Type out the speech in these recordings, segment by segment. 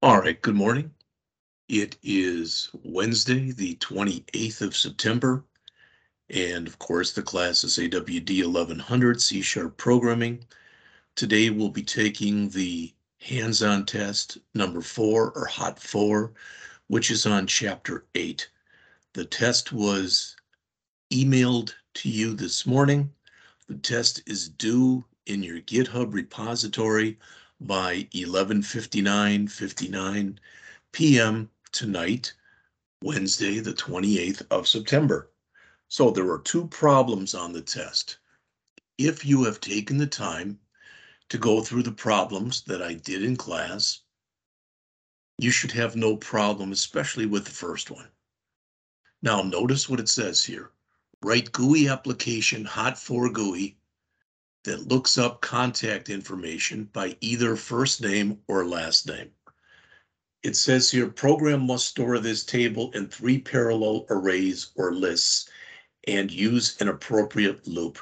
All right, good morning. It is Wednesday, the 28th of September. And of course, the class is AWD 1100 C Sharp Programming. Today we'll be taking the hands-on test number four or hot four, which is on chapter eight. The test was emailed to you this morning. The test is due in your GitHub repository by 11:59 59 p.m. tonight, Wednesday, the 28th of September. So there are two problems on the test. If you have taken the time to go through the problems that I did in class, you should have no problem, especially with the first one. Now notice what it says here. Write GUI application hot four GUI that looks up contact information by either first name or last name. It says here, program must store this table in three parallel arrays or lists and use an appropriate loop.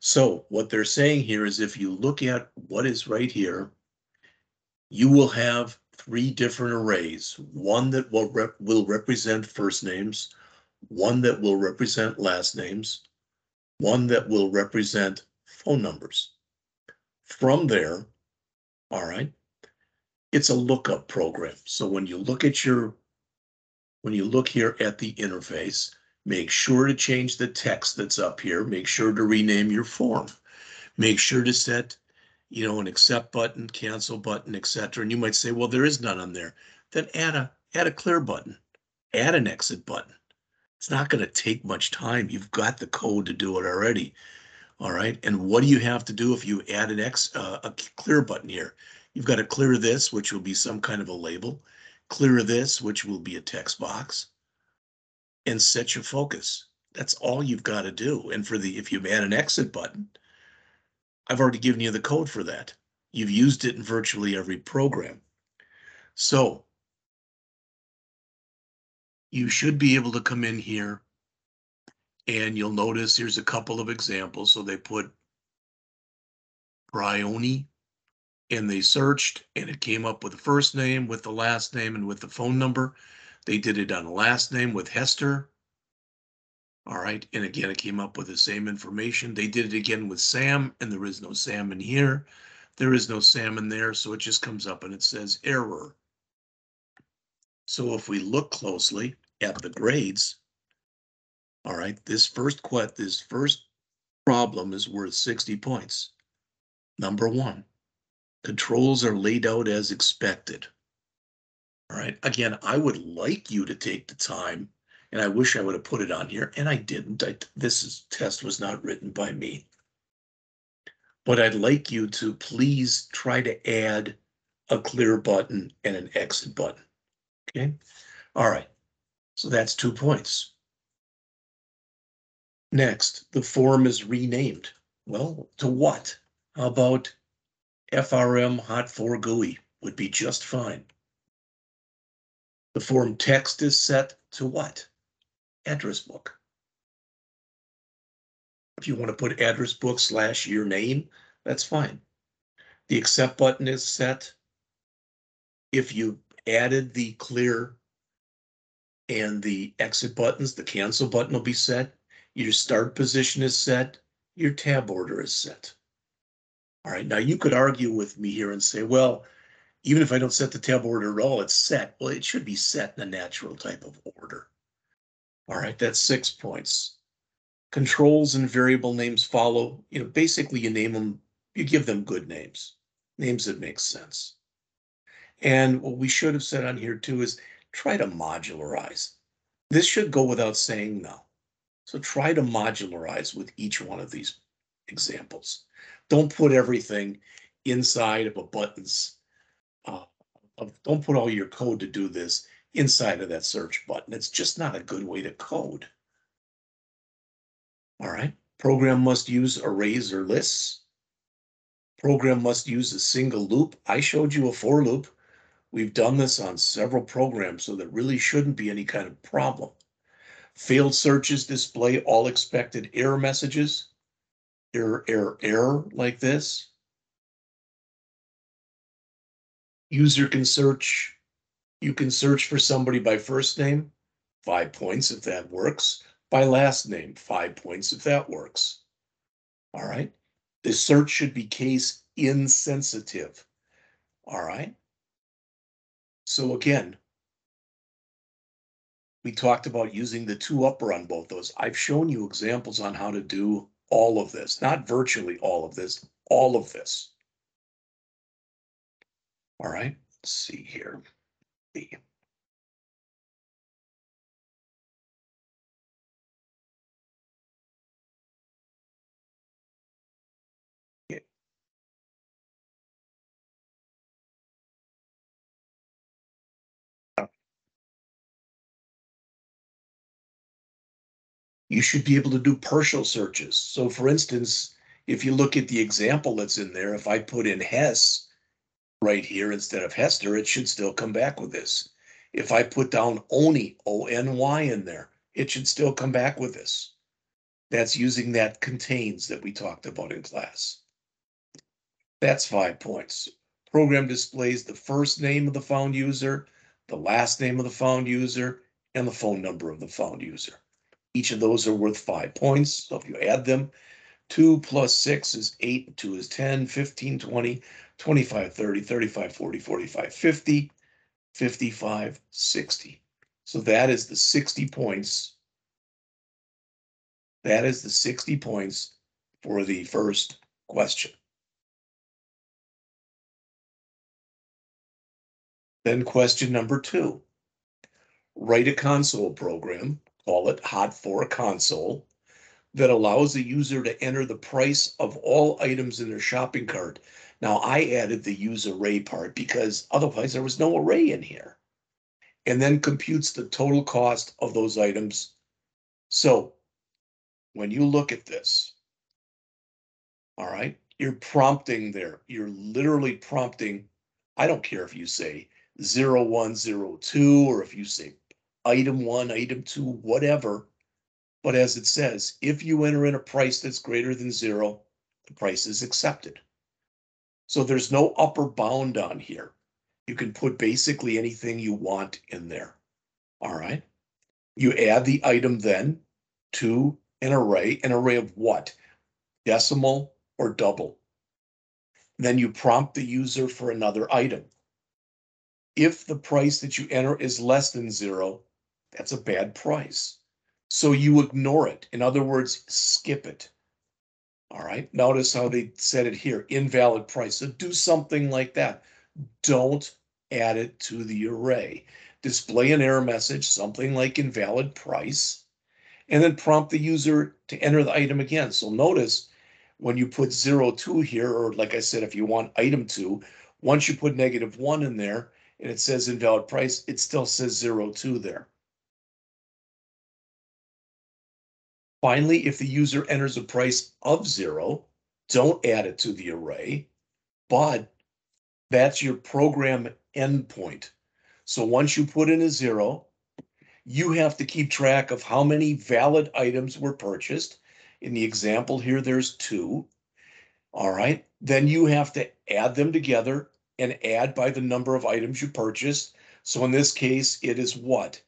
So what they're saying here is if you look at what is right here, you will have three different arrays, one that will, rep will represent first names, one that will represent last names, one that will represent phone numbers. From there, all right, it's a lookup program. So when you look at your, when you look here at the interface, make sure to change the text that's up here. Make sure to rename your form. Make sure to set, you know, an accept button, cancel button, etc. And you might say, well, there is none on there. Then add a add a clear button, add an exit button. It's not going to take much time. You've got the code to do it already. All right. And what do you have to do if you add an X, uh, a clear button here? You've got to clear this, which will be some kind of a label, clear this, which will be a text box, and set your focus. That's all you've got to do. And for the, if you add an exit button, I've already given you the code for that. You've used it in virtually every program. So you should be able to come in here and you'll notice here's a couple of examples. So they put Bryony and they searched and it came up with the first name, with the last name, and with the phone number. They did it on the last name with Hester. All right, and again, it came up with the same information. They did it again with Sam, and there is no Sam in here. There is no Sam in there, so it just comes up and it says error. So if we look closely at the grades, all right, this first quet, this first problem is worth 60 points. Number one, controls are laid out as expected. All right, again, I would like you to take the time, and I wish I would have put it on here, and I didn't. I, this is, test was not written by me. But I'd like you to please try to add a clear button and an exit button. Okay, all right, so that's two points. Next, the form is renamed. Well, to what? How about FRM hot four GUI would be just fine. The form text is set to what? Address book. If you want to put address book slash your name, that's fine. The accept button is set. If you added the clear and the exit buttons, the cancel button will be set. Your start position is set. Your tab order is set. All right, now you could argue with me here and say, well, even if I don't set the tab order at all, it's set. Well, it should be set in a natural type of order. All right, that's six points. Controls and variable names follow. You know, basically you name them, you give them good names, names that make sense. And what we should have said on here too is try to modularize. This should go without saying though. So try to modularize with each one of these examples. Don't put everything inside of a buttons. Uh, don't put all your code to do this inside of that search button. It's just not a good way to code. All right. Program must use arrays or lists. Program must use a single loop. I showed you a for loop. We've done this on several programs, so there really shouldn't be any kind of problem. Failed searches display all expected error messages. Error, error, error like this. User can search, you can search for somebody by first name, five points if that works. By last name, five points if that works. All right. The search should be case insensitive. All right. So again, we talked about using the ToUpper on both those. I've shown you examples on how to do all of this, not virtually all of this, all of this. All right, let's see here. You should be able to do partial searches. So for instance, if you look at the example that's in there, if I put in Hess right here instead of Hester, it should still come back with this. If I put down Oni, O-N-Y in there, it should still come back with this. That's using that contains that we talked about in class. That's five points. Program displays the first name of the found user, the last name of the found user, and the phone number of the found user. Each of those are worth five points. So if you add them, 2 plus 6 is 8, 2 is 10, 15, 20, 25, 30, 35, 40, 45, 50, 55, 60. So that is the 60 points. That is the 60 points for the first question. Then question number two. Write a console program call it hot four a console, that allows the user to enter the price of all items in their shopping cart. Now I added the use array part because otherwise there was no array in here. And then computes the total cost of those items. So when you look at this, all right, you're prompting there. You're literally prompting. I don't care if you say 0102 or if you say item one, item two, whatever. But as it says, if you enter in a price that's greater than zero, the price is accepted. So there's no upper bound on here. You can put basically anything you want in there. All right. You add the item then to an array, an array of what? Decimal or double. Then you prompt the user for another item. If the price that you enter is less than zero, that's a bad price. So you ignore it. In other words, skip it. All right. Notice how they said it here invalid price. So do something like that. Don't add it to the array. Display an error message, something like invalid price, and then prompt the user to enter the item again. So notice when you put zero two here, or like I said, if you want item two, once you put negative one in there and it says invalid price, it still says zero two there. Finally, if the user enters a price of zero, don't add it to the array, but that's your program endpoint. So once you put in a zero, you have to keep track of how many valid items were purchased. In the example here, there's two. All right, then you have to add them together and add by the number of items you purchased. So in this case, it is what?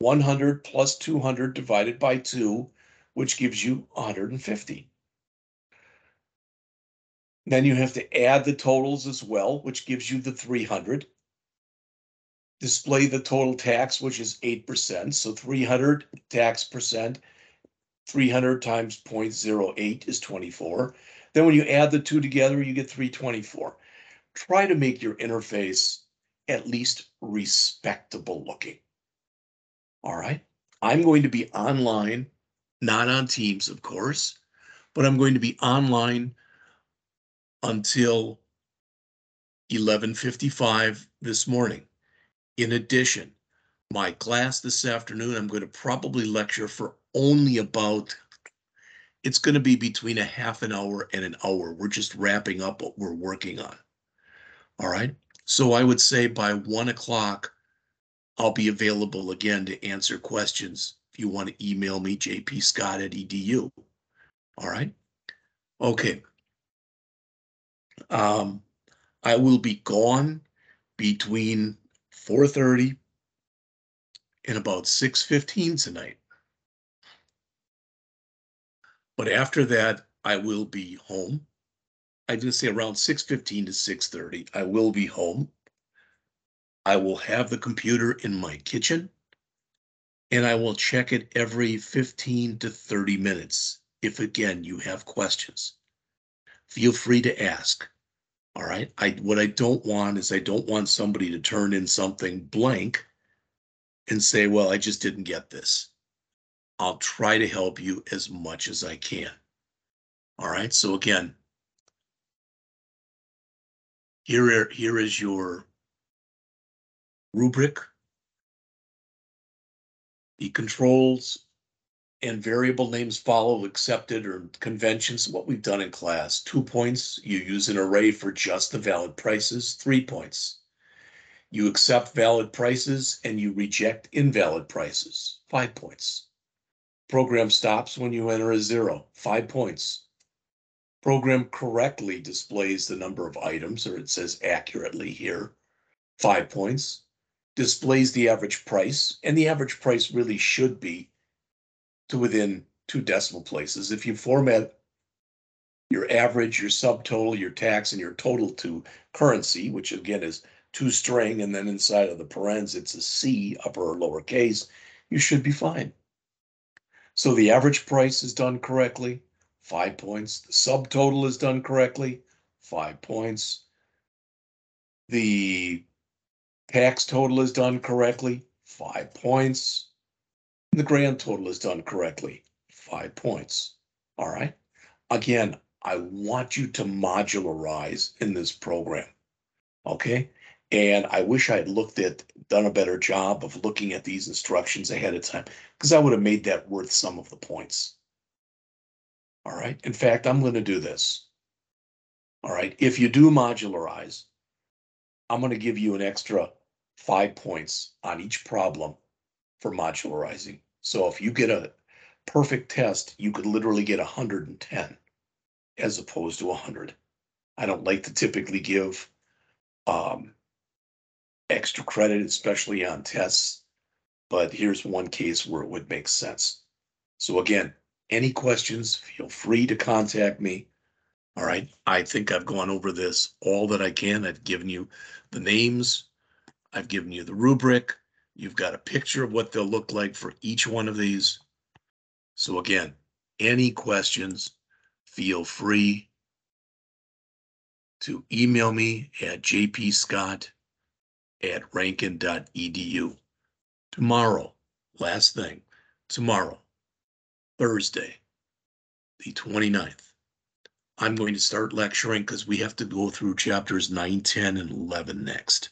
100 plus 200 divided by 2 which gives you 150. Then you have to add the totals as well, which gives you the 300. Display the total tax, which is 8%. So 300 tax percent, 300 times 0.08 is 24. Then when you add the two together, you get 324. Try to make your interface at least respectable looking. All right. I'm going to be online not on Teams, of course, but I'm going to be online until 11:55 this morning. In addition, my class this afternoon, I'm going to probably lecture for only about it's going to be between a half an hour and an hour. We're just wrapping up what we're working on. All right. So I would say by one o'clock, I'll be available again to answer questions if you want to email me, jpscott at edu. All right. Okay. Um, I will be gone between four thirty and about six fifteen tonight. But after that, I will be home. I did say around six fifteen to six thirty, I will be home. I will have the computer in my kitchen. And I will check it every fifteen to thirty minutes. If again, you have questions. Feel free to ask. All right, I, what I don't want is I don't want somebody to turn in something blank and say, well, I just didn't get this. I'll try to help you as much as I can. All right, so again, here, here is your rubric. The controls and variable names follow accepted or conventions, what we've done in class. Two points, you use an array for just the valid prices, three points. You accept valid prices and you reject invalid prices, five points. Program stops when you enter a zero, five points. Program correctly displays the number of items, or it says accurately here, five points. Displays the average price, and the average price really should be to within two decimal places. If you format your average, your subtotal, your tax, and your total to currency, which again is ToString, and then inside of the parens, it's a C, upper or lower case, you should be fine. So the average price is done correctly, five points. The subtotal is done correctly, five points. The tax total is done correctly, five points. The grand total is done correctly, five points. All right. Again, I want you to modularize in this program. Okay. And I wish I had looked at, done a better job of looking at these instructions ahead of time, because I would have made that worth some of the points. All right. In fact, I'm going to do this. All right. If you do modularize, I'm going to give you an extra five points on each problem for modularizing. So if you get a perfect test, you could literally get 110 as opposed to 100. I don't like to typically give um, extra credit, especially on tests. But here's one case where it would make sense. So again, any questions, feel free to contact me. All right, I think I've gone over this all that I can. I've given you the names. I've given you the rubric. You've got a picture of what they'll look like for each one of these. So again, any questions, feel free to email me at jpscott at ranken.edu. Tomorrow, last thing, tomorrow, Thursday, the 29th, I'm going to start lecturing because we have to go through chapters 9, 10, and 11 next.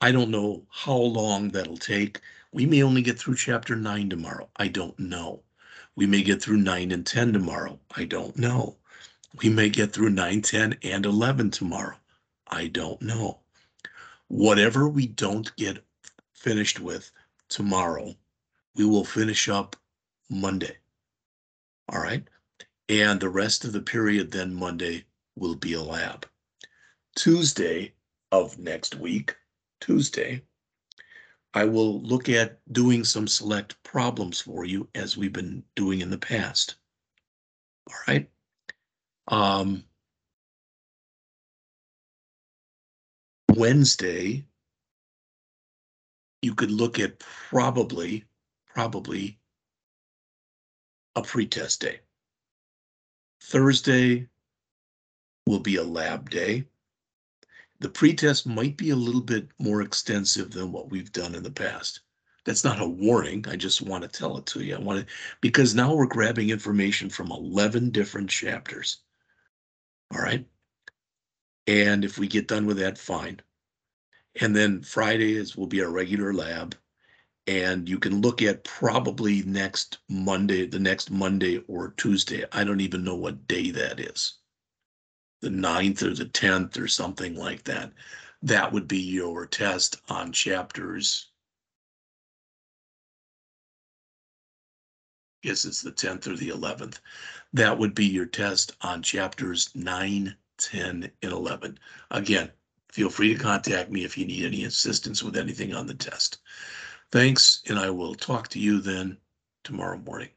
I don't know how long that'll take. We may only get through chapter 9 tomorrow. I don't know. We may get through 9 and 10 tomorrow. I don't know. We may get through 9, 10, and 11 tomorrow. I don't know whatever we don't get finished with tomorrow, we will finish up Monday. All right. And the rest of the period then Monday will be a lab. Tuesday of next week, Tuesday, I will look at doing some select problems for you as we've been doing in the past. All right. Um, Wednesday, you could look at probably, probably a pretest day. Thursday will be a lab day. The pretest might be a little bit more extensive than what we've done in the past. That's not a warning. I just want to tell it to you. I want to, because now we're grabbing information from 11 different chapters. All right. And if we get done with that, fine. And then Friday is will be our regular lab. And you can look at probably next Monday, the next Monday or Tuesday. I don't even know what day that is. The 9th or the 10th or something like that. That would be your test on chapters. Guess it's the 10th or the 11th. That would be your test on chapters 9, 10, and 11. Again, Feel free to contact me if you need any assistance with anything on the test. Thanks, and I will talk to you then tomorrow morning.